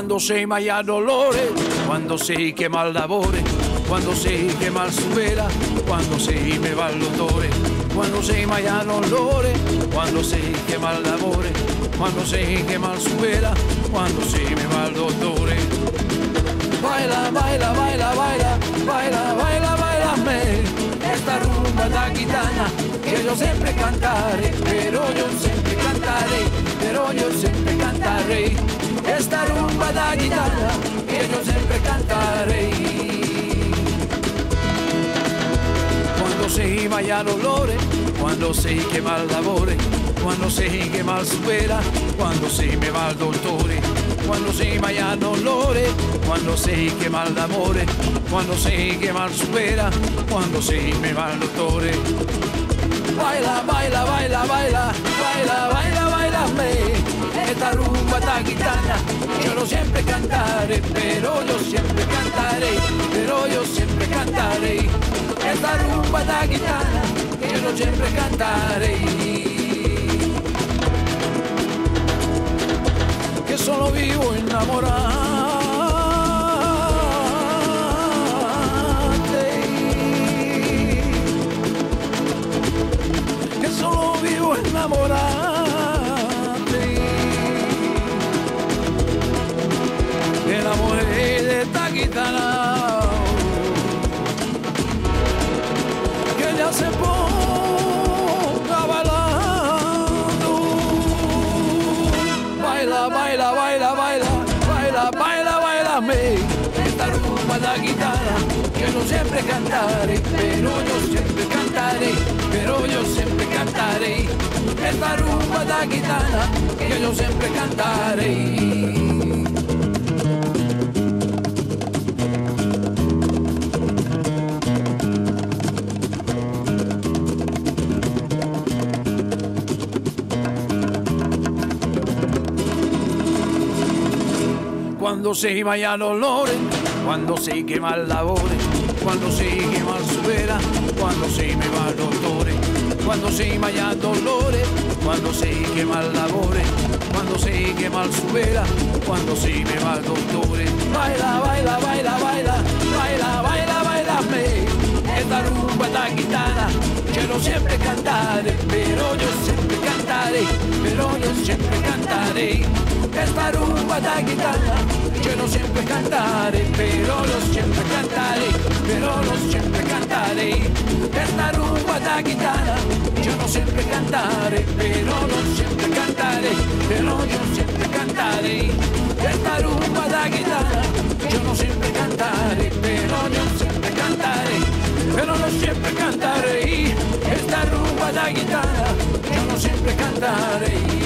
Quando sei mai a dolore, quando sei che mal lavori, quando sei che mal supera, quando sei me va l'odore, quando sei mai a dolore, quando sei che mal lavori, quando sei che mal supera, quando sei me va l'odore. Baila, baila, baila, baila, baila, baila, baila me, esta rumba da gitana que yo siempre cantaré, pero yo siempre cantaré, pero yo siempre cantaré esta rumba da guitarra que yo siempre cantaré. Cuando se vaya dolores, cuando se que mal labore, cuando se que mal supera, cuando se me va el dottore, cuando se vaya dolores, cuando se que mal labore, cuando se que mal supera, cuando se me va el dottore. Baila, baila, baila, baila, rumba gitana yo no siempre cantaré, pero yo siempre cantaré, pero yo siempre cantaré. Esta rumba gitana yo no siempre cantaré. Que solo vivo enamorado. Solo vivo enamorado. La mujer de esta que ya se bailando. Baila baila baila baila baila baila baila me. Esta rumba la guitarra que no siempre cantaré pero yo siempre cantaré pero yo siempre cantaré. Esta rumba la guitarra que yo siempre cantaré Cuando se vaya dolores, cuando se quema el labore, cuando se quema el subera, cuando se me va dolores, cuando se vaya dolores, cuando se quema el labore, cuando se quema el subera, cuando se me va dolores. Baila, baila, baila, baila, baila, baila, baila, me. Esta rumba, esta guitarra, quiero siempre cantaré, pero yo siempre cantaré, pero yo siempre cantaré. Esta rumba, esta guitarra yo no siempre cantaré, pero lo siempre cantaré, pero lo siempre cantaré. Esta rumba da guitarra, yo no siempre cantaré, pero lo siempre cantaré, pero yo siempre cantaré. Esta rumba da guitarra, yo no siempre cantaré, pero yo siempre cantaré, pero no siempre cantaré. Esta rumba da guitarra, yo no siempre cantaré.